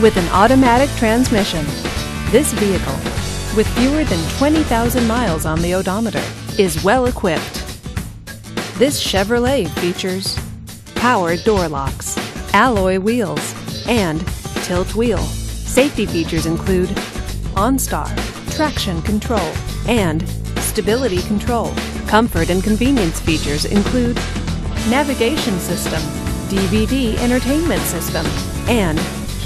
with an automatic transmission. This vehicle, with fewer than 20,000 miles on the odometer, is well equipped. This Chevrolet features power door locks, alloy wheels, and tilt wheel. Safety features include OnStar, traction control, and stability control. Comfort and convenience features include navigation system, DVD entertainment system, and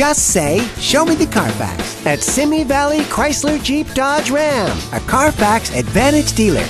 Just say, Show me the Carfax at Simi Valley Chrysler Jeep Dodge Ram, a Carfax Advantage dealer.